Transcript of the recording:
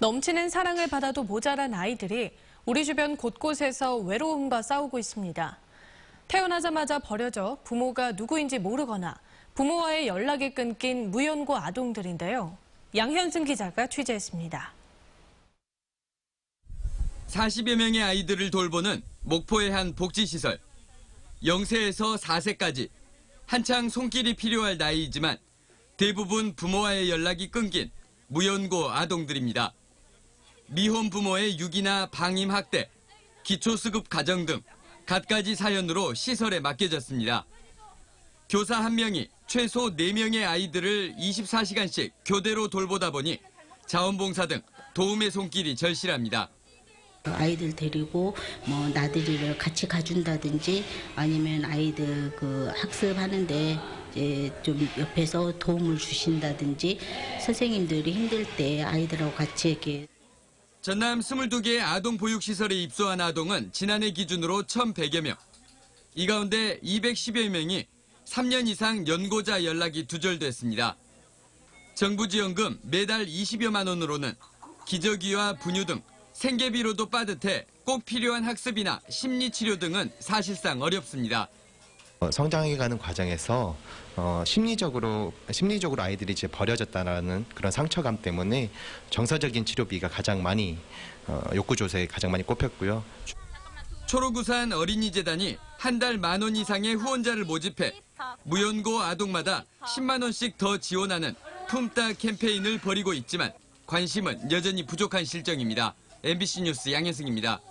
넘치는 사랑을 받아도 모자란 아이들이 우리 주변 곳곳에서 외로움과 싸우고 있습니다. 태어나자마자 버려져 부모가 누구인지 모르거나 부모와의 연락이 끊긴 무연고 아동들인데요. 양현승 기자가 취재했습니다. 40여 명의 아이들을 돌보는 목포의 한 복지시설. 0세에서 4세까지 한창 손길이 필요할 나이이지만 대부분 부모와의 연락이 끊긴 무연고 아동들입니다. 미혼 부모의 유기나 방임 학대, 기초수급 가정 등 갖가지 사연으로 시설에 맡겨졌습니다. 교사 한 명이 최소 4명의 아이들을 24시간씩 교대로 돌보다 보니 자원봉사 등 도움의 손길이 절실합니다. 아이들 데리고 뭐 나들이를 같이 가준다든지 아니면 아이들 그 학습하는데 이제 좀 옆에서 도움을 주신다든지 선생님들이 힘들 때 아이들하고 같이 이렇게 전남 22개의 아동 보육시설에 입소한 아동은 지난해 기준으로 1,100여 명. 이 가운데 210여 명이 3년 이상 연고자 연락이 두절됐습니다. 정부 지원금 매달 20여만 원으로는 기저귀와 분유 등 생계비로도 빠듯해 꼭 필요한 학습이나 심리치료 등은 사실상 어렵습니다. 어, 성장해가는 과정에서 어, 심리적으로 심리적으로 아이들이 이제 버려졌다라는 그런 상처감 때문에 정서적인 치료비가 가장 많이 어, 욕구 조사에 가장 많이 꼽혔고요. 초록우산 어린이재단이 한 달 만 원 이상의 후원자를 모집해 무연고 아동마다 10만 원씩 더 지원하는 품따 캠페인을 벌이고 있지만 관심은 여전히 부족한 실정입니다. MBC 뉴스 양현승입니다.